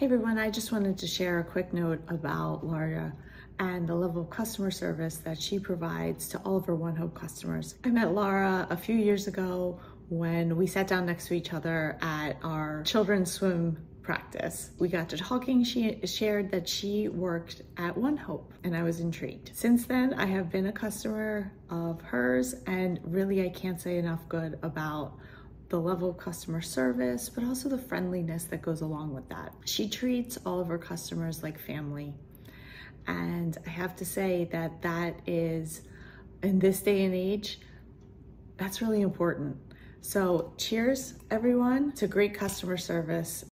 Hey everyone, I just wanted to share a quick note about Laura and the level of customer service that she provides to all of her One Hope customers. I met Laura a few years ago when we sat down next to each other at our children's swim practice. We got to talking, she shared that she worked at One Hope and I was intrigued. Since then, I have been a customer of hers and really I can't say enough good about the level of customer service, but also the friendliness that goes along with that. She treats all of her customers like family. And I have to say that that is, in this day and age, that's really important. So cheers everyone to great customer service